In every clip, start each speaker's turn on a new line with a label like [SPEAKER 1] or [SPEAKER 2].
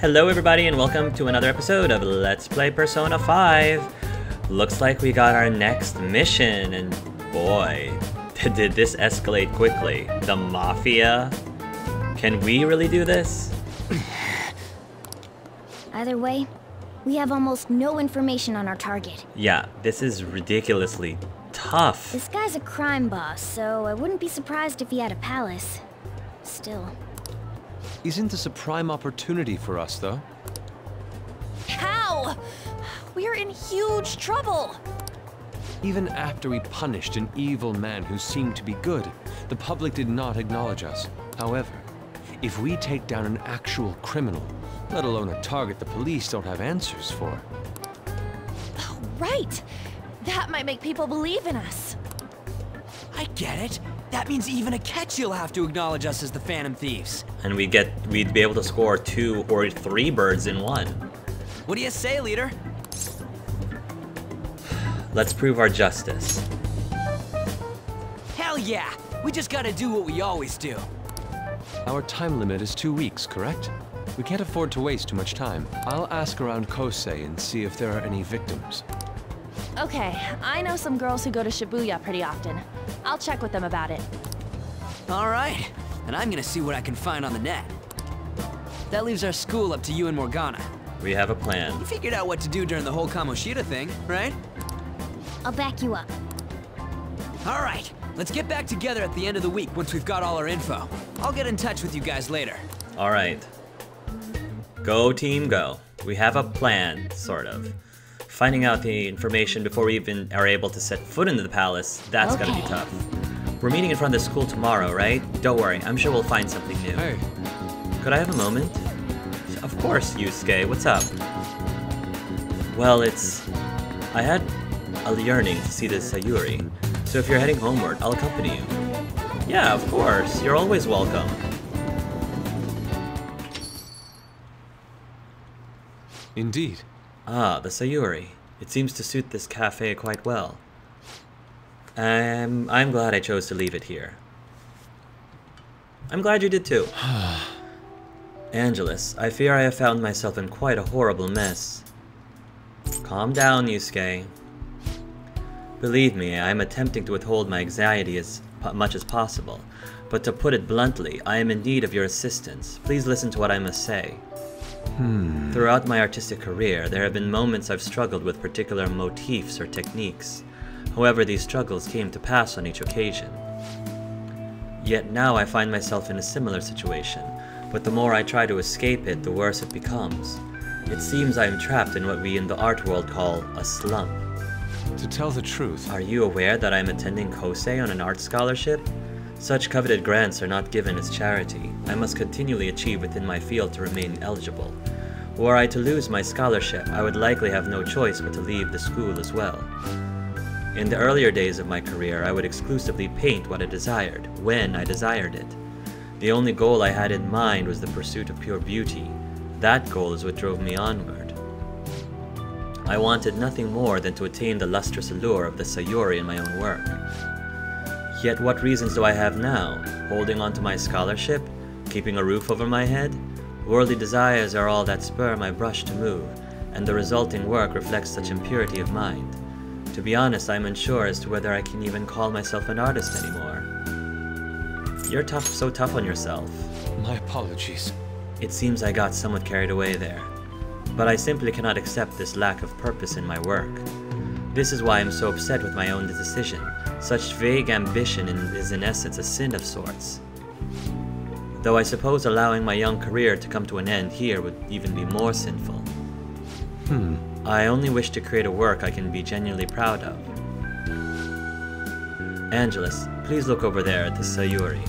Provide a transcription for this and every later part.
[SPEAKER 1] Hello everybody and welcome to another episode of Let's Play Persona 5. Looks like we got our next mission and boy, did this escalate quickly. The Mafia? Can we really do this?
[SPEAKER 2] Either way, we have almost no information on our target.
[SPEAKER 1] Yeah, this is ridiculously tough.
[SPEAKER 2] This guy's a crime boss, so I wouldn't be surprised if he had a palace. Still.
[SPEAKER 3] Isn't this a prime opportunity for us, though?
[SPEAKER 4] How? We're in huge trouble.
[SPEAKER 3] Even after we punished an evil man who seemed to be good, the public did not acknowledge us. However, if we take down an actual criminal, let alone a target the police don't have answers for.
[SPEAKER 4] Oh, Right. That might make people believe in us.
[SPEAKER 5] I get it. That means even Akechi will have to acknowledge us as the Phantom Thieves.
[SPEAKER 1] And we get we'd be able to score two or three birds in one.
[SPEAKER 5] What do you say, leader?
[SPEAKER 1] Let's prove our justice.
[SPEAKER 5] Hell yeah! We just gotta do what we always do.
[SPEAKER 3] Our time limit is two weeks, correct? We can't afford to waste too much time. I'll ask around Kosei and see if there are any victims.
[SPEAKER 4] Okay, I know some girls who go to Shibuya pretty often. I'll check with them about it.
[SPEAKER 5] Alright, and I'm gonna see what I can find on the net. That leaves our school up to you and Morgana.
[SPEAKER 1] We have a plan.
[SPEAKER 5] You figured out what to do during the whole Kamoshida thing, right?
[SPEAKER 2] I'll back you up.
[SPEAKER 5] Alright, let's get back together at the end of the week once we've got all our info. I'll get in touch with you guys later.
[SPEAKER 1] Alright. Go team go. We have a plan, sort of. Finding out the information before we even are able to set foot into the palace, that's gonna be tough. We're meeting in front of the school tomorrow, right? Don't worry, I'm sure we'll find something new.
[SPEAKER 3] Hey,
[SPEAKER 1] Could I have a moment? Of course, Yusuke, what's up? Well, it's... I had a yearning to see this Sayuri, so if you're heading homeward, I'll accompany you. Yeah, of course, you're always welcome.
[SPEAKER 3] indeed.
[SPEAKER 1] Ah, the Sayuri. It seems to suit this cafe quite well. Um, I'm glad I chose to leave it here. I'm glad you did too. Angelus, I fear I have found myself in quite a horrible mess. Calm down, Yusuke. Believe me, I am attempting to withhold my anxiety as much as possible, but to put it bluntly, I am in need of your assistance. Please listen to what I must say. Throughout my artistic career, there have been moments I've struggled with particular motifs or techniques. However, these struggles came to pass on each occasion. Yet now I find myself in a similar situation, but the more I try to escape it, the worse it becomes. It seems I am trapped in what we in the art world call a slump.
[SPEAKER 3] To tell the truth,
[SPEAKER 1] Are you aware that I am attending Kosei on an art scholarship? Such coveted grants are not given as charity. I must continually achieve within my field to remain eligible. Were I to lose my scholarship, I would likely have no choice but to leave the school as well. In the earlier days of my career, I would exclusively paint what I desired, when I desired it. The only goal I had in mind was the pursuit of pure beauty. That goal is what drove me onward. I wanted nothing more than to attain the lustrous allure of the Sayuri in my own work. Yet what reasons do I have now? Holding on to my scholarship? Keeping a roof over my head? Worldly desires are all that spur my brush to move, and the resulting work reflects such impurity of mind. To be honest, I'm unsure as to whether I can even call myself an artist anymore. You're tough, so tough on yourself.
[SPEAKER 3] my apologies.
[SPEAKER 1] It seems I got somewhat carried away there. But I simply cannot accept this lack of purpose in my work. This is why I'm so upset with my own decision. Such vague ambition is in essence a sin of sorts. Though I suppose allowing my young career to come to an end here would even be more sinful.
[SPEAKER 3] Hmm.
[SPEAKER 1] I only wish to create a work I can be genuinely proud of. Angelus, please look over there at the Sayuri.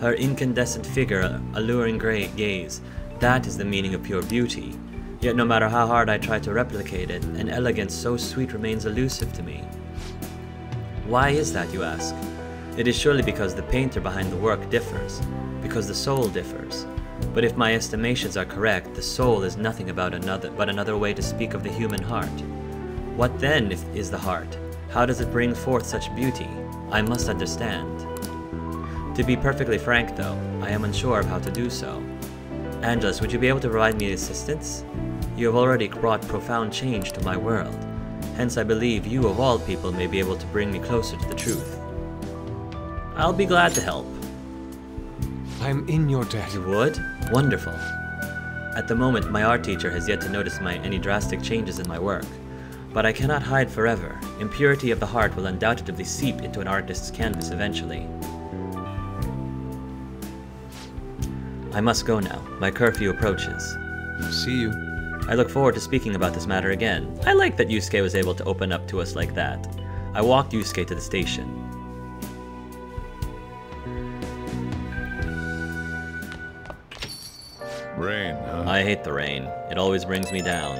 [SPEAKER 1] Her incandescent figure, alluring gray gaze, that is the meaning of pure beauty. Yet no matter how hard I try to replicate it, an elegance so sweet remains elusive to me. Why is that, you ask? It is surely because the painter behind the work differs, because the soul differs. But if my estimations are correct, the soul is nothing about another but another way to speak of the human heart. What then if, is the heart? How does it bring forth such beauty? I must understand. To be perfectly frank, though, I am unsure of how to do so. Angelus, would you be able to provide me assistance? You have already brought profound change to my world. Hence, I believe you, of all people, may be able to bring me closer to the truth. I'll be glad to help.
[SPEAKER 3] I'm in your debt.
[SPEAKER 1] You would? Wonderful. At the moment, my art teacher has yet to notice my any drastic changes in my work. But I cannot hide forever. Impurity of the heart will undoubtedly seep into an artist's canvas eventually. I must go now. My curfew approaches.
[SPEAKER 3] See you.
[SPEAKER 1] I look forward to speaking about this matter again. I like that Yusuke was able to open up to us like that. I walked Yusuke to the station.
[SPEAKER 6] Rain, huh?
[SPEAKER 1] I hate the rain. It always brings me down.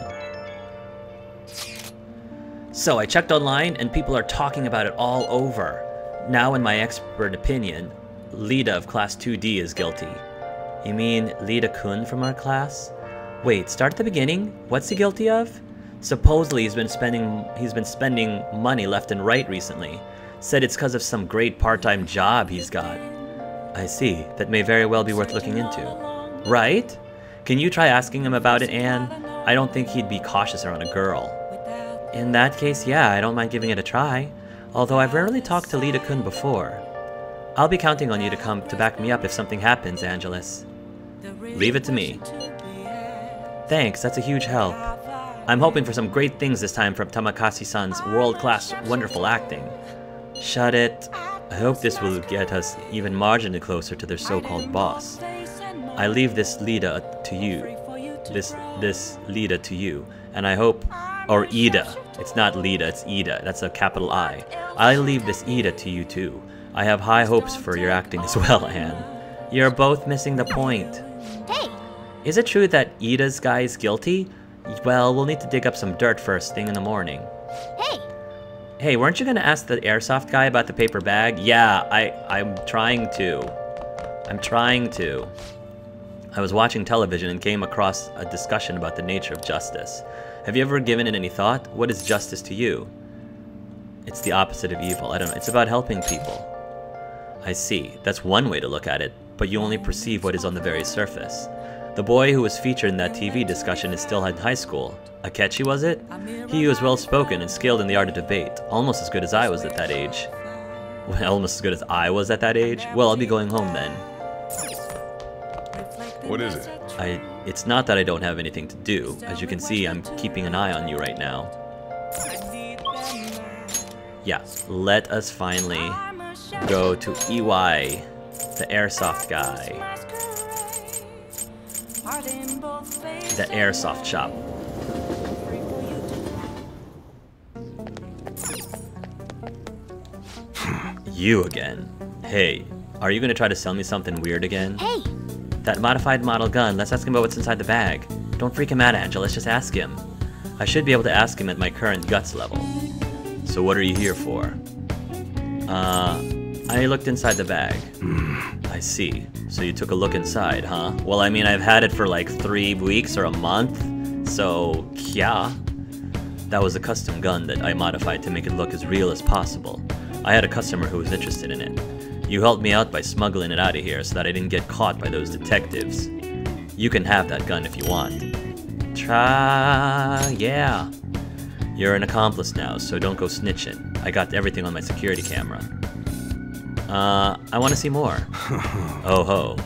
[SPEAKER 1] So I checked online and people are talking about it all over. Now in my expert opinion, Lida of class 2D is guilty. You mean Lida Kun from our class? Wait, start at the beginning? What's he guilty of? Supposedly he's been spending he's been spending money left and right recently. Said it's because of some great part-time job he's got. I see. That may very well be worth looking into. Right? Can you try asking him about it, Anne? I don't think he'd be cautious around a girl. In that case, yeah, I don't mind giving it a try. Although I've rarely talked to Lita Kun before. I'll be counting on you to come to back me up if something happens, Angelus. Leave it to me. Thanks, that's a huge help. I'm hoping for some great things this time from Tamakasi-san's world-class wonderful acting. Shut it. I hope this will get us even marginally closer to their so-called boss. I leave this Lida to you. This this Lida to you. And I hope or Ida. It's not Lida, it's Ida. That's a capital I. I leave this Ida to you too. I have high hopes for your acting as well, Anne. You're both missing the point.
[SPEAKER 2] Hey,
[SPEAKER 1] Is it true that Ida's guy is guilty? Well, we'll need to dig up some dirt first thing in the morning.
[SPEAKER 2] hey,
[SPEAKER 1] Hey, weren't you gonna ask the airsoft guy about the paper bag? Yeah, I I'm trying to. I'm trying to. I was watching television and came across a discussion about the nature of justice. Have you ever given it any thought? What is justice to you? It's the opposite of evil. I don't know. It's about helping people. I see. That's one way to look at it, but you only perceive what is on the very surface. The boy who was featured in that TV discussion is still in high school. Akechi, was it? He was well spoken and skilled in the art of debate, almost as good as I was at that age. Well, almost as good as I was at that age? Well, I'll be going home then.
[SPEAKER 6] What is it?
[SPEAKER 1] I. It's not that I don't have anything to do. As you can see, I'm keeping an eye on you right now. Yeah, let us finally go to Iwai, the airsoft guy, the airsoft shop. Hmm. you again. Hey, are you gonna try to sell me something weird again?
[SPEAKER 2] hey,
[SPEAKER 1] That modified model gun, let's ask him about what's inside the bag. Don't freak him out, Angel, let's just ask him. I should be able to ask him at my current guts level. So what are you here for? Uh, I looked inside the bag. I see. So you took a look inside, huh? Well, I mean, I've had it for like three weeks or a month, so yeah. That was a custom gun that I modified to make it look as real as possible. I had a customer who was interested in it. You helped me out by smuggling it out of here so that I didn't get caught by those detectives. You can have that gun if you want. Try, yeah. You're an accomplice now, so don't go snitching. I got everything on my security camera. Uh, I want to see more. oh ho.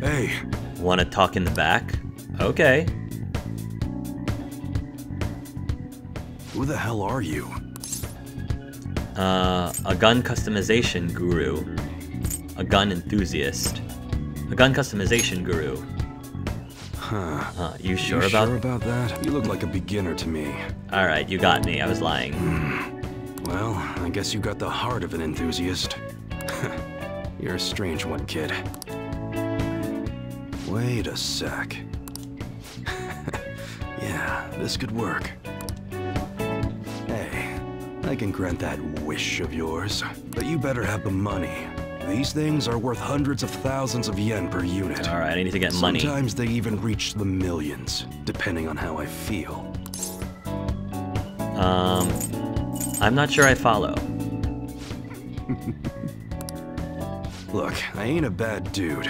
[SPEAKER 7] Hey,
[SPEAKER 1] Want to talk in the back? Okay.
[SPEAKER 7] who the hell are you?
[SPEAKER 1] Uh, a gun customization guru. A gun enthusiast. A gun customization guru.
[SPEAKER 7] Huh.
[SPEAKER 1] Uh, you sure
[SPEAKER 7] you
[SPEAKER 1] about
[SPEAKER 7] sure about that? You look like a beginner to me.
[SPEAKER 1] Alright, you got me. I was lying.
[SPEAKER 7] Well, I guess you got the heart of an enthusiast. You're a strange one, kid. Wait a sec. yeah, this could work. I can grant that wish of yours, but you better have the money. These things are worth hundreds of thousands of yen per unit.
[SPEAKER 1] Alright, I need to get money.
[SPEAKER 7] Sometimes they even reach the millions, depending on how I feel.
[SPEAKER 1] Um, I'm not sure I follow.
[SPEAKER 7] Look, I ain't a bad dude.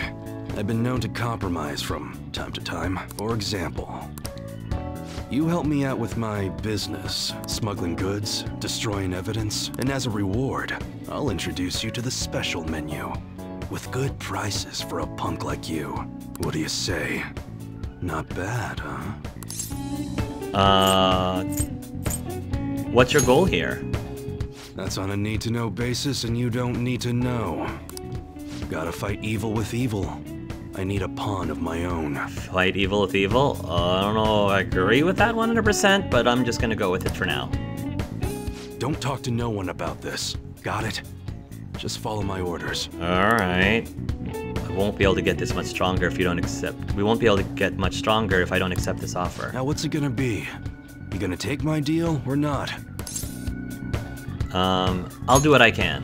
[SPEAKER 7] I've been known to compromise from time to time. For example, you help me out with my business, smuggling goods, destroying evidence, and as a reward, I'll introduce you to the special menu. With good prices for a punk like you. What do you say? Not bad, huh?
[SPEAKER 1] Uh, what's your goal here?
[SPEAKER 7] That's on a need-to-know basis, and you don't need to know. Gotta fight evil with evil. I need a pawn of my own.
[SPEAKER 1] Fight evil with evil? Uh, I don't know I agree with that 100%, but I'm just gonna go with it for now.
[SPEAKER 7] Don't talk to no one about this. Got it? Just follow my orders.
[SPEAKER 1] Alright. I won't be able to get this much stronger if you don't accept... We won't be able to get much stronger if I don't accept this offer.
[SPEAKER 7] Now what's it gonna be? You gonna take my deal or not?
[SPEAKER 1] Um, I'll do what I can.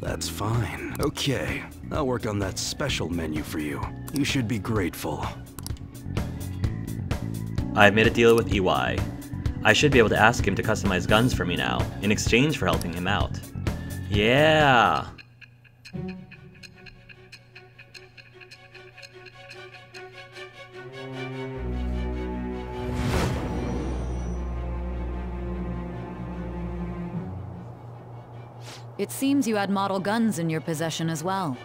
[SPEAKER 7] That's fine. Okay, I'll work on that special menu for you. You should be grateful.
[SPEAKER 1] I've made a deal with Iwai. I should be able to ask him to customize guns for me now, in exchange for helping him out. Yeah!
[SPEAKER 8] It seems you had model guns in your possession as well.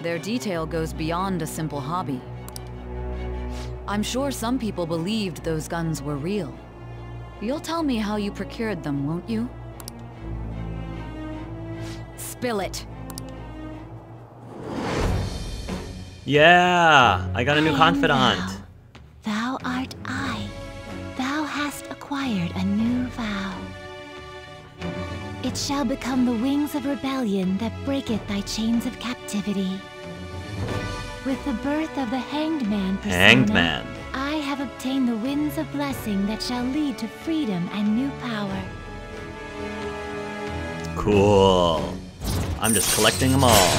[SPEAKER 8] Their detail goes beyond a simple hobby. I'm sure some people believed those guns were real. You'll tell me how you procured them, won't you? Spill it.
[SPEAKER 1] Yeah! I got a new
[SPEAKER 9] I
[SPEAKER 1] confidant!
[SPEAKER 9] Shall become the wings of rebellion that breaketh thy chains of captivity. With the birth of the Hanged Man persona,
[SPEAKER 1] Hanged Man.
[SPEAKER 9] I have obtained the winds of blessing that shall lead to freedom and new power.
[SPEAKER 1] Cool. I'm just collecting them all.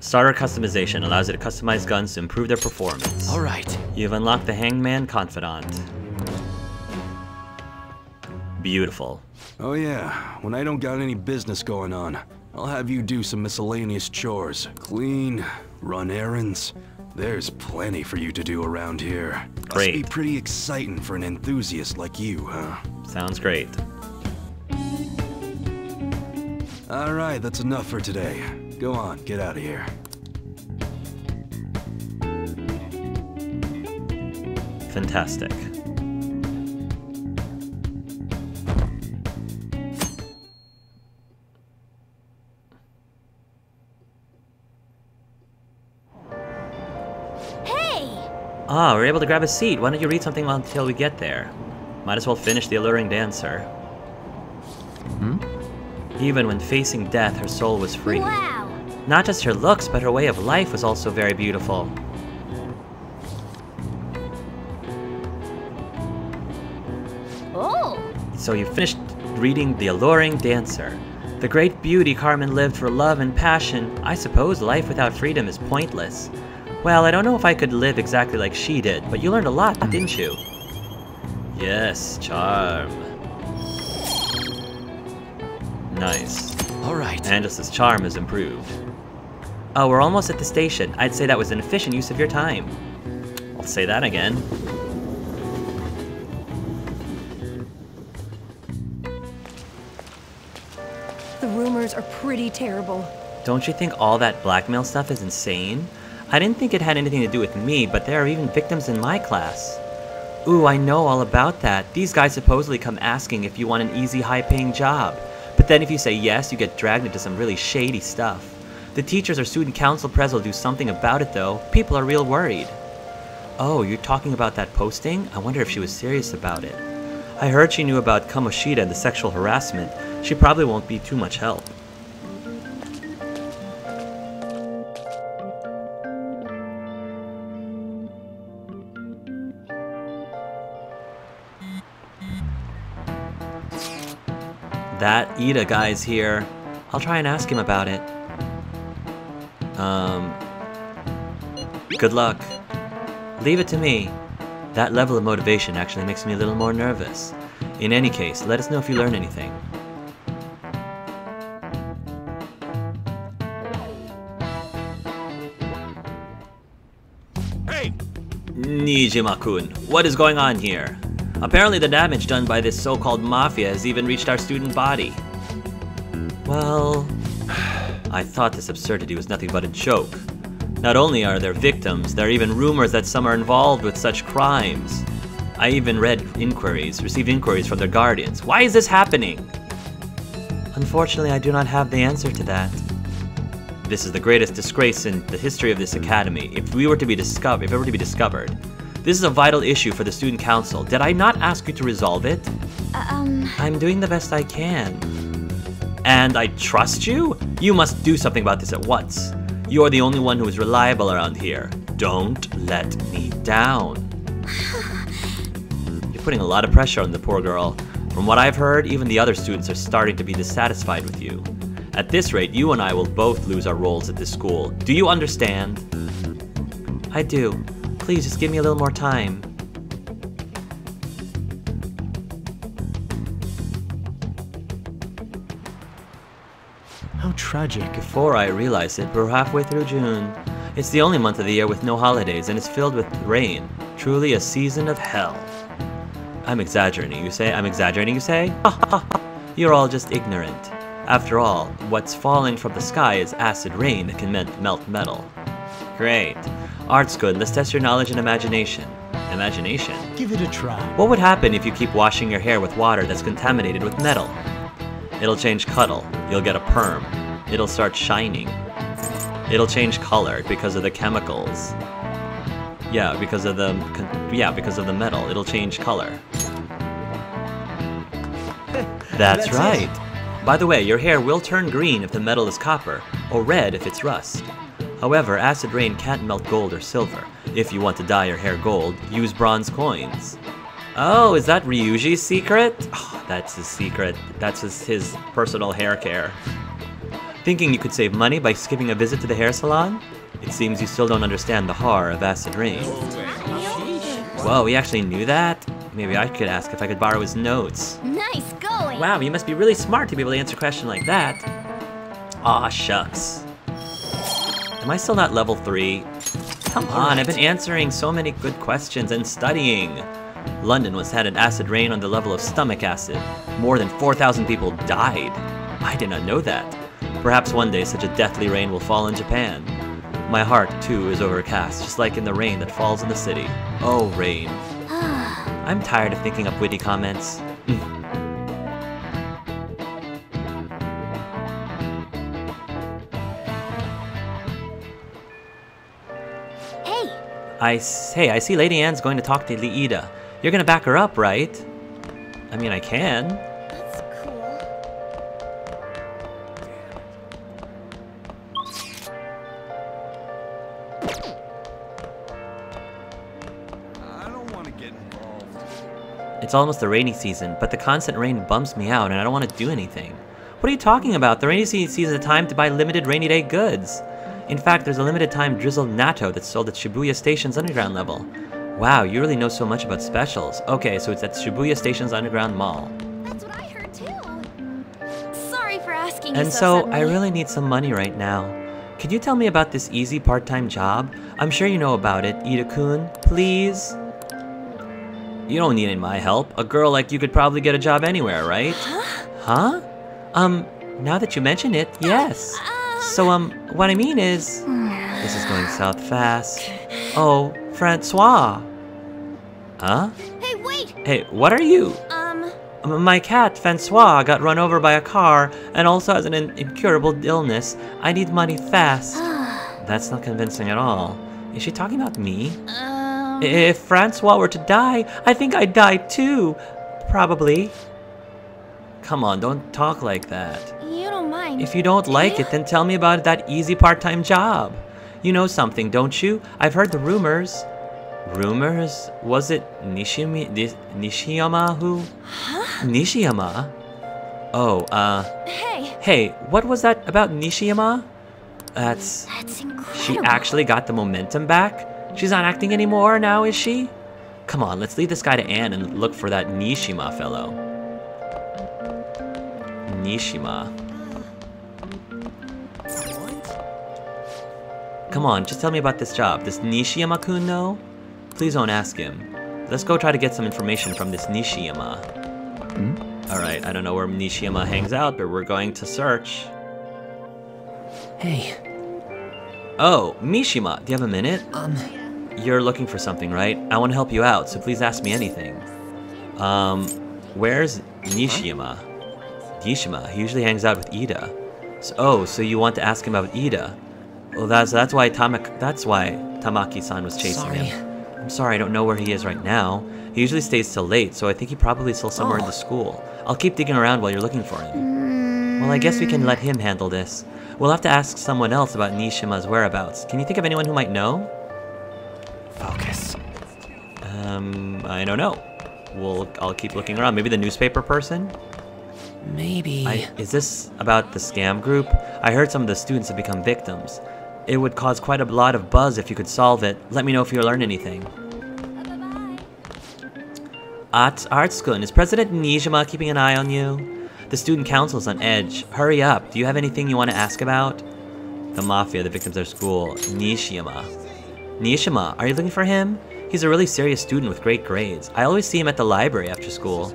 [SPEAKER 1] Starter customization allows you to customize guns to improve their performance.
[SPEAKER 5] Alright.
[SPEAKER 1] You've unlocked the Hangman Confidant. Beautiful.
[SPEAKER 7] Oh yeah, when I don't got any business going on, I'll have you do some miscellaneous chores. Clean, run errands. There's plenty for you to do around here. Great. Must be pretty exciting for an enthusiast like you, huh?
[SPEAKER 1] Sounds great.
[SPEAKER 7] Alright, that's enough for today. Go on, get out of here.
[SPEAKER 1] Fantastic. Ah, we're able to grab a seat. Why don't you read something until we get there? Might as well finish the alluring dancer.
[SPEAKER 3] Hmm?
[SPEAKER 1] Even when facing death, her soul was free.
[SPEAKER 2] Wow!
[SPEAKER 1] Not just her looks, but her way of life was also very beautiful.
[SPEAKER 2] Oh!
[SPEAKER 1] So you finished reading The Alluring Dancer. The great beauty Carmen lived for love and passion. I suppose life without freedom is pointless. Well, I don't know if I could live exactly like she did, but you learned a lot, didn't you? Yes, charm. Nice.
[SPEAKER 5] Alright.
[SPEAKER 1] Angus's charm is improved. Oh, we're almost at the station. I'd say that was an efficient use of your time. I'll say that again.
[SPEAKER 4] The rumors are pretty terrible.
[SPEAKER 1] Don't you think all that blackmail stuff is insane? I didn't think it had anything to do with me, but there are even victims in my class. Ooh, I know all about that. These guys supposedly come asking if you want an easy, high paying job. But then if you say yes, you get dragged into some really shady stuff. The teachers or student council pres will do something about it though. People are real worried. Oh, you're talking about that posting? I wonder if she was serious about it. I heard she knew about Kamoshida and the sexual harassment. She probably won't be too much help. Ida guy's here. I'll try and ask him about it. Um, good luck. Leave it to me. That level of motivation actually makes me a little more nervous. In any case, let us know if you learn anything. Hey! Niijima-kun, what is going on here? Apparently the damage done by this so-called mafia has even reached our student body. Well, I thought this absurdity was nothing but a joke. Not only are there victims, there are even rumors that some are involved with such crimes. I even read inquiries, received inquiries from their guardians. Why is this happening? Unfortunately, I do not have the answer to that. This is the greatest disgrace in the history of this academy. If we were to be discovered, if it were to be discovered, this is a vital issue for the student council. Did I not ask you to resolve it?
[SPEAKER 2] Um,
[SPEAKER 1] I'm doing the best I can. And I trust you? You must do something about this at once. You're the only one who is reliable around here. Don't let me down. You're putting a lot of pressure on the poor girl. From what I've heard, even the other students are starting to be dissatisfied with you. At this rate, you and I will both lose our roles at this school. Do you understand? I do. Please, just give me a little more time.
[SPEAKER 10] Tragic.
[SPEAKER 1] Before I realize it, we're halfway through June. It's the only month of the year with no holidays, and it's filled with rain. Truly a season of hell. I'm exaggerating, you say? I'm exaggerating, you say? You're all just ignorant. After all, what's falling from the sky is acid rain that can melt metal. Great. Art's good. Let's test your knowledge and imagination. Imagination?
[SPEAKER 10] Give it a try.
[SPEAKER 1] What would happen if you keep washing your hair with water that's contaminated with metal? It'll change cuddle. You'll get a perm. It'll start shining. It'll change color because of the chemicals. Yeah, because of the yeah, because of the metal. It'll change color. That's,
[SPEAKER 10] That's
[SPEAKER 1] right.
[SPEAKER 10] it.
[SPEAKER 1] By the way, your hair will turn green if the metal is copper, or red if it's rust. However, acid rain can't melt gold or silver. If you want to dye your hair gold, use bronze coins. Oh, is that Ryuji's secret? Oh, that's his secret. That's his, his personal hair care. Thinking you could save money by skipping a visit to the hair salon? It seems you still don't understand the horror of acid rain. Whoa, he actually knew that? Maybe I could ask if I could borrow his notes.
[SPEAKER 2] nice going.
[SPEAKER 1] Wow, you must be really smart to be able to answer a question like that. Aw, shucks. Am I still not level 3? Come on, I've been answering so many good questions and studying. London was had an acid rain on the level of stomach acid. More than 4,000 people died. I did not know that. Perhaps one day such a deathly rain will fall in Japan. My heart, too, is overcast, just like in the rain that falls in the city. Oh, rain. I'm tired of thinking up witty comments. Mm.
[SPEAKER 2] Hey,
[SPEAKER 1] I hey, I see Lady Anne's going to talk to Liida. You're gonna back her up, right? I mean, I can. It's almost the rainy season, but the constant rain bumps me out and I don't want to do anything. What are you talking about? The rainy season is a time to buy limited rainy day goods. In fact, there's a limited time drizzled natto that's sold at Shibuya Station's underground level. Wow, you really know so much about specials. Okay, so it's at Shibuya Station's underground mall.
[SPEAKER 2] That's what I heard too. Sorry for asking you
[SPEAKER 1] And
[SPEAKER 2] so
[SPEAKER 1] so, I really need some money right now. Could you tell me about this easy part-time job? I'm sure you know about it, Ida-kun. Please? You don't need any my help. A girl like you could probably get a job anywhere, right? Huh? huh? Um, now that you mention it, yes. So, um, what I mean is... This is going south fast. Oh, Francois. Huh?
[SPEAKER 2] Hey, wait.
[SPEAKER 1] Hey, what are you?
[SPEAKER 2] Um,
[SPEAKER 1] My cat, Francois, got run over by a car and also has an in- incurable illness. I need money fast. That's not convincing at all. Is she talking about me?
[SPEAKER 2] um,
[SPEAKER 1] If Francois were to die, I think I'd die too. Probably. Come on, don't talk like that.
[SPEAKER 2] you don't mind.
[SPEAKER 1] If you don't
[SPEAKER 2] do
[SPEAKER 1] like
[SPEAKER 2] you?
[SPEAKER 1] it, then tell me about that easy part-time job. You know something, don't you? I've heard the rumors. Rumors? Was it Nishimi, Nishiyama who? Huh? Nishiyama? Oh, uh,
[SPEAKER 2] Hey,
[SPEAKER 1] hey, what was that about Nishiyama? That's...
[SPEAKER 2] that's incredible.
[SPEAKER 1] She actually got the momentum back? She's not acting anymore now, is she? Come on, let's leave this guy to Anne and look for that Nishima fellow. Nishima. Come on, just tell me about this job. Does Nishiyama-kun please don't ask him. Let's go try to get some information from this Nishiyama. Alright, I don't know where Nishiyama hangs out, but we're going to search.
[SPEAKER 5] Hey,
[SPEAKER 1] Oh, Mishima, do you have a minute?
[SPEAKER 5] um,
[SPEAKER 1] You're looking for something, right? I want to help you out, so please ask me anything. Um, where's Nishiyama? Nishima, he usually hangs out with Ida. So, oh, so you want to ask him about Ida? Well, that's that's why Tamak that's why Tamaki-san was chasing
[SPEAKER 5] Sorry.
[SPEAKER 1] him. I'm sorry, I don't know where he is right now. He usually stays till late, so I think he probably is still somewhere in
[SPEAKER 5] Oh.
[SPEAKER 1] the school. I'll keep digging around while you're looking for him. Well, I guess we can let him handle this. We'll have to ask someone else about Nishima's whereabouts. Can you think of anyone who might know?
[SPEAKER 5] Focus.
[SPEAKER 1] Um, I don't know. We'll, I'll keep looking around. Maybe the newspaper person?
[SPEAKER 5] Maybe.
[SPEAKER 1] I, is this about the scam group? I heard some of the students have become victims. It would cause quite a lot of buzz if you could solve it. Let me know if you learn anything. At Artskun, is President Niijima keeping an eye on you? The student council's on edge. Hurry up. Do you have anything you want to ask about? The Mafia, the victims of school. Nishiyama. Nishima, are you looking for him? He's a really serious student with great grades. I always see him at the library after school.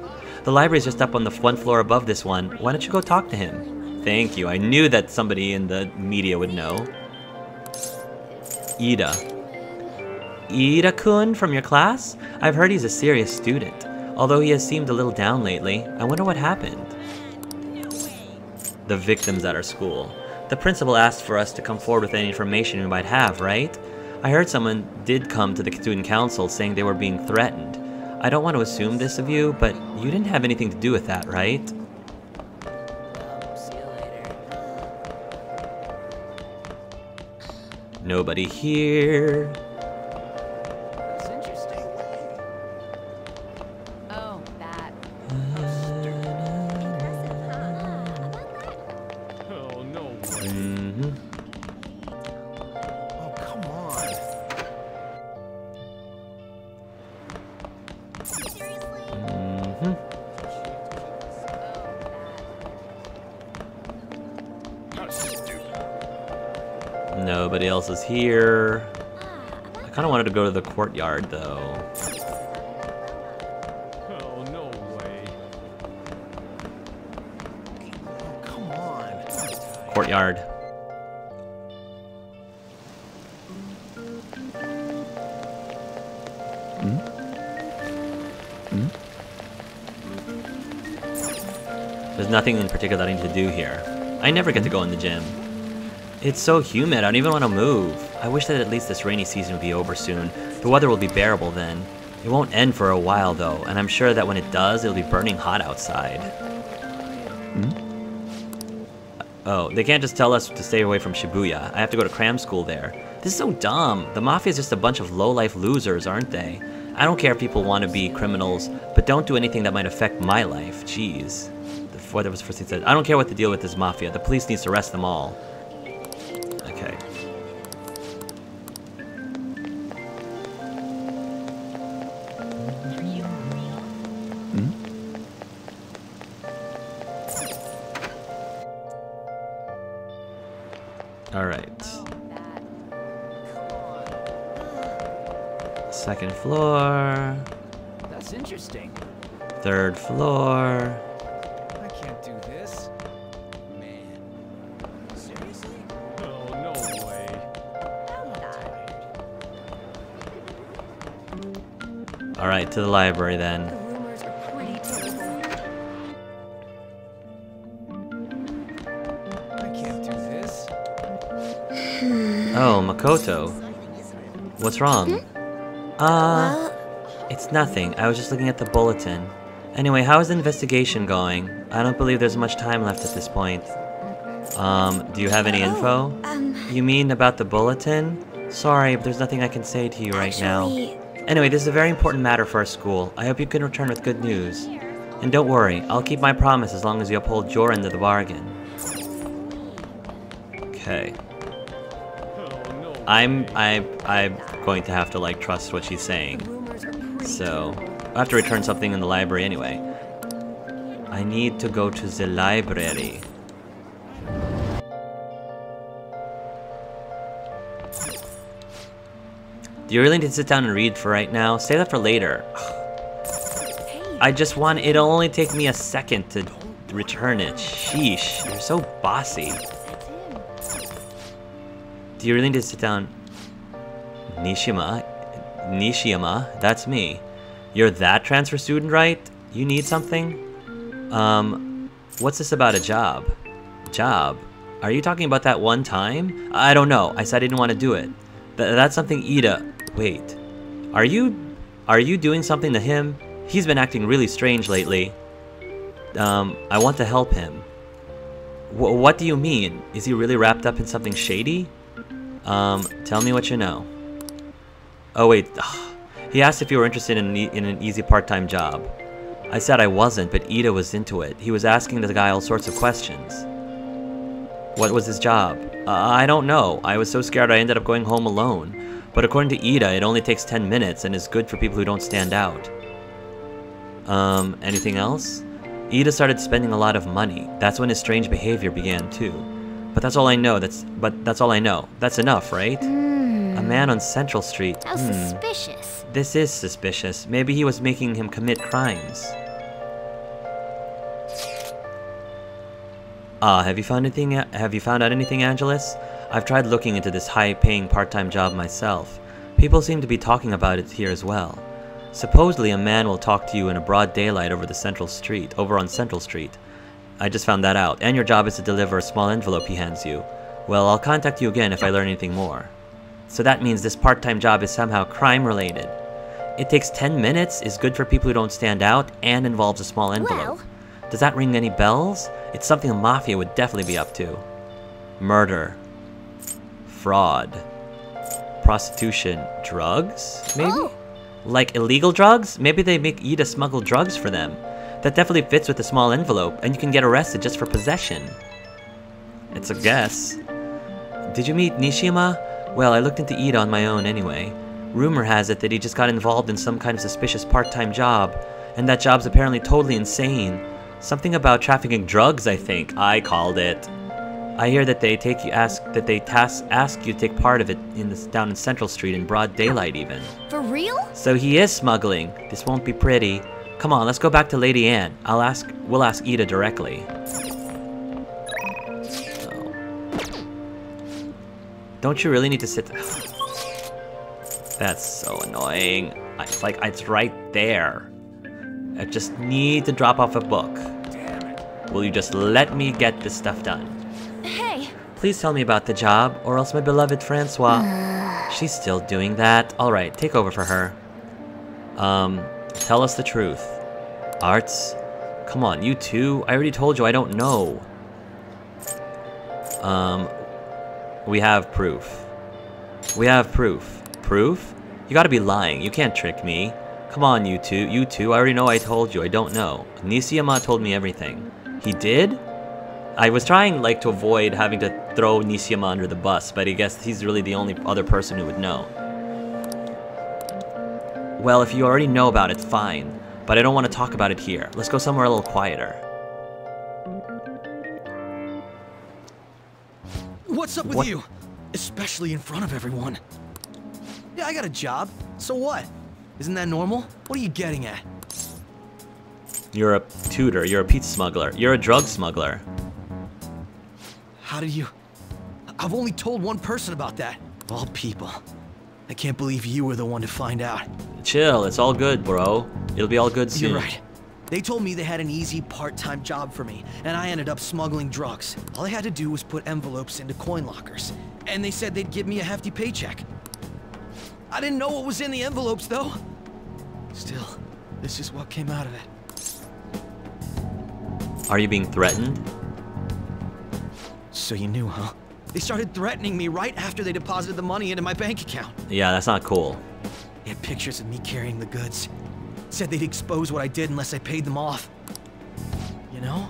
[SPEAKER 1] The library's just up on the one floor above this one. Why don't you go talk to him? Thank you. I knew that somebody in the media would know. Ida. Ida-kun from your class? I've heard he's a serious student. Although he has seemed a little down lately. I wonder what happened. The victims at our school. The principal asked for us to come forward with any information we might have, right? I heard someone did come to the student council saying they were being threatened. I don't want to assume this of you, but you didn't have anything to do with that, right? Nobody here. Here. I kind of wanted to go to the courtyard, though.
[SPEAKER 3] Oh, no way.
[SPEAKER 10] Oh, come on.
[SPEAKER 1] Courtyard. Hmm? Hmm? There's nothing in particular that I need to do here. I never get to go in the gym. It's so humid, I don't even want to move. I wish that at least this rainy season would be over soon. The weather will be bearable then. It won't end for a while though, and I'm sure that when it does, it'll be burning hot outside. Hmm? Oh, they can't just tell us to stay away from Shibuya. I have to go to cram school there. This is so dumb. The Mafia is just a bunch of low-life losers, aren't they? I don't care if people want to be criminals, but don't do anything that might affect my life. Jeez. The, what was the first thing said? I don't care what the deal with this Mafia. The police needs to arrest them all. All right. Second floor,
[SPEAKER 5] That's interesting.
[SPEAKER 1] third floor.
[SPEAKER 3] I can't do this. Man. Seriously? Oh, no way.
[SPEAKER 1] All right, to the library then. Oh, Makoto. What's wrong? Uh, it's nothing. I was just looking at the bulletin. Anyway, how is the investigation going? I don't believe there's much time left at this point. Um, do you have any info?
[SPEAKER 2] Um,
[SPEAKER 1] You mean about the bulletin? Sorry, but there's nothing I can say to you right now.
[SPEAKER 2] actually,
[SPEAKER 1] Anyway, this is a very important matter for our school. I hope you can return with good news. And don't worry, I'll keep my promise as long as you uphold your end of the bargain. Okay. I'm I I'm going to have to like trust what she's saying. So I have to return something in the library anyway. I need to go to the library. Do you really need to sit down and read for right now? Save that for later. I just want, it'll only take me a second to return it. Sheesh, you're so bossy. You really need to sit down? Nishima? Nishiyama? That's me. You're that transfer student, right? You need something? Um, what's this about a job? Job? Are you talking about that one time? I don't know. I said I didn't want to do it. Th that's something Ida... Wait. Are you... Are you doing something to him? He's been acting really strange lately. Um, I want to help him. W what do you mean? Is he really wrapped up in something shady? Um, tell me what you know. Oh wait, he asked if you were interested in, in an easy part-time job. I said I wasn't, but Ida was into it. He was asking the guy all sorts of questions. What was his job? Uh, I don't know. I was so scared I ended up going home alone. But according to Ida, it only takes 10 minutes and is good for people who don't stand out. Um, anything else? Ida started spending a lot of money. That's when his strange behavior began too. But that's all I know. That's but that's all I know. That's enough, right? A man on Central Street.
[SPEAKER 2] How
[SPEAKER 1] Hmm.
[SPEAKER 2] suspicious.
[SPEAKER 1] This is suspicious. Maybe he was making him commit crimes. Ah, have you found anything? Have you found out anything, Angelus? I've tried looking into this high-paying part-time job myself. People seem to be talking about it here as well. Supposedly, a man will talk to you in a broad daylight over the Central Street, over on Central Street. I just found that out, and your job is to deliver a small envelope he hands you. Well, I'll contact you again if I learn anything more. So that means this part-time job is somehow crime-related. It takes 10 minutes, is good for people who don't stand out, and involves a small envelope. Does that ring any bells? It's something the Mafia would definitely be up to. Murder. Fraud. Prostitution. Drugs? Maybe? Oh. Like illegal drugs? Maybe they make Ida smuggle drugs for them. That definitely fits with a small envelope, and you can get arrested just for possession. It's a guess. Did you meet Nishima? Well, I looked into Ida on my own anyway. Rumor has it that he just got involved in some kind of suspicious part-time job, and that job's apparently totally insane. Something about trafficking drugs, I think. I called it. I hear that they take you ask that they task ask you to take part of it in this down in Central Street in broad daylight even.
[SPEAKER 2] For real?
[SPEAKER 1] So he is smuggling. This won't be pretty. Come on, let's go back to Lady Anne. I'll ask we'll ask Ida directly. So. Don't you really need to sit That's so annoying. It's like it's right there. I just need to drop off a book. Will you just let me get this stuff done?
[SPEAKER 4] Hey,
[SPEAKER 1] Please tell me about the job, or else my beloved Francois. She's still doing that. Alright, take over for her. Um, tell us the truth. Arts? Come on, you too? I already told you I don't know. Um, we have proof. We have proof. Proof? You gotta be lying. You can't trick me. Come on, you two. You two. I already know I told you. I don't know. Nishiyama told me everything. He did? I was trying, like, to avoid having to throw Nishiyama under the bus, but I guess he's really the only other person who would know. Well, if you already know about it, fine. But I don't want to talk about it here. Let's go somewhere a little quieter.
[SPEAKER 10] What's up with
[SPEAKER 1] What?
[SPEAKER 10] you? Especially in front of everyone. Yeah, I got a job. So what? Isn't that normal? What are you getting at?
[SPEAKER 1] You're a tutor, you're a pizza smuggler, you're a drug smuggler.
[SPEAKER 10] How did you... I've only told one person about that. All people. I can't believe you were the one to find out.
[SPEAKER 1] Chill, it's all good, bro. It'll be all good soon.
[SPEAKER 10] You're right. They told me they had an easy part-time job for me, and I ended up smuggling drugs. All I had to do was put envelopes into coin lockers, and they said they'd give me a hefty paycheck. I didn't know what was in the envelopes, though. Still, this is what came out of it.
[SPEAKER 1] Are you being threatened?
[SPEAKER 10] So you knew, huh? They started threatening me right after they deposited the money into my bank account.
[SPEAKER 1] Yeah, that's not cool.
[SPEAKER 10] They had pictures of me carrying the goods. Said they'd expose what I did unless I paid them off. You know?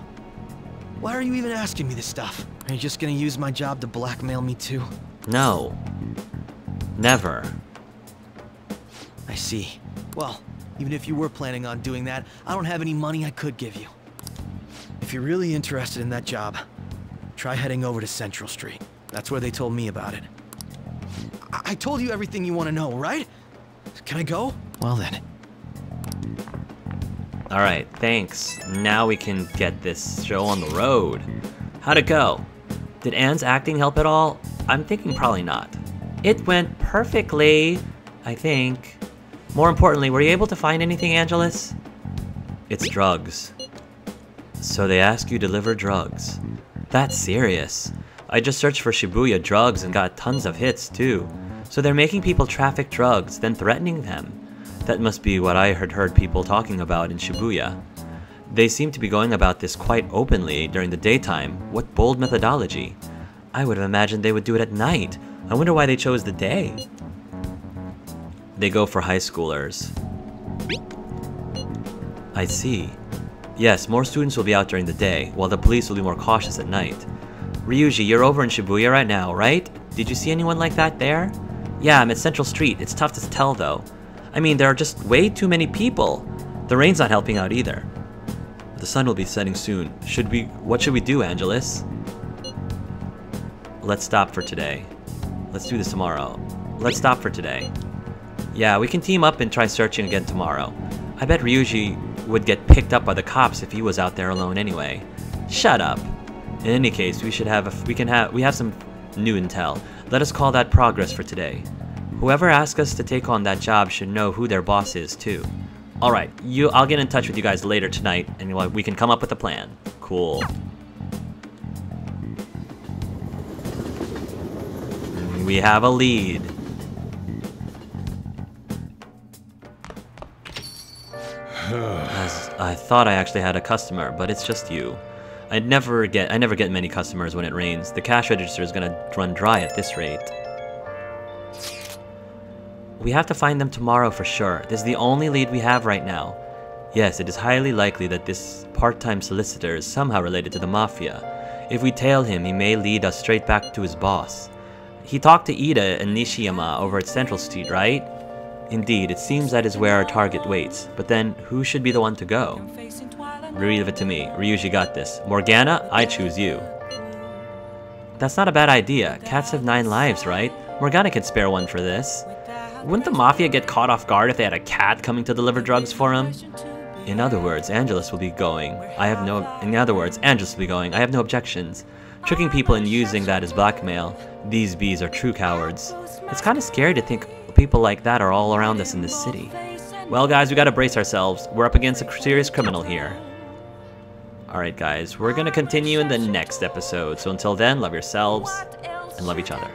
[SPEAKER 10] Why are you even asking me this stuff? Are you just gonna use my job to blackmail me too?
[SPEAKER 1] No. Never.
[SPEAKER 10] I see. Well, even if you were planning on doing that, I don't have any money I could give you. If you're really interested in that job, try heading over to Central Street. That's where they told me about it. I, I told you everything you want to know, right? Can I go? Well then.
[SPEAKER 1] Alright, thanks. Now we can get this show on the road. How'd it go? Did Ann's acting help at all? I'm thinking probably not. It went perfectly, I think. More importantly, were you able to find anything, Angelus? It's drugs. So they ask you to deliver drugs. That's serious. I just searched for Shibuya drugs and got tons of hits too. So they're making people traffic drugs, then threatening them. That must be what I had heard people talking about in Shibuya. They seem to be going about this quite openly during the daytime. What bold methodology. I would have imagined they would do it at night. I wonder why they chose the day. They go for high schoolers. I see. Yes, more students will be out during the day, while the police will be more cautious at night. Ryuji, you're over in Shibuya right now, right? Did you see anyone like that there? Yeah, I'm at Central Street. It's tough to tell, though. I mean, there are just way too many people. The rain's not helping out either. The sun will be setting soon. Should we... What should we do, Angelus? Let's stop for today. Let's do this tomorrow. Let's stop for today. Yeah, we can team up and try searching again tomorrow. I bet Ryuji would get picked up by the cops if he was out there alone anyway. Shut up. In any case, we should have a, we can have we have some new intel. Let us call that progress for today. Whoever asks us to take on that job should know who their boss is too. All right, you I'll get in touch with you guys later tonight and we can come up with a plan. Cool. We have a lead. I thought I actually had a customer, but it's just you. I never get I never get many customers when it rains. The cash register is gonna run dry at this rate. We have to find them tomorrow for sure. This is the only lead we have right now. Yes, it is highly likely that this part-time solicitor is somehow related to the Mafia. If we tail him, he may lead us straight back to his boss. He talked to Ida and Nishiyama over at Central Street, right? Indeed, it seems that is where our target waits. But then, who should be the one to go? Leave it to me. Ryuji got this. Morgana, I choose you. That's not a bad idea. Cats have nine lives, right? Morgana could spare one for this. Wouldn't the Mafia get caught off guard if they had a cat coming to deliver drugs for him? In other words, Angelus will be going. I have no- In other words, Angelus will be going. I have no objections. Tricking people and using that as blackmail. These bees are true cowards. It's kind of scary to think people like that are all around us in this city. Well, guys, we gotta brace ourselves. We're up against a serious criminal here. Alright, guys, we're gonna continue in the next episode. So until then, love yourselves and love each other.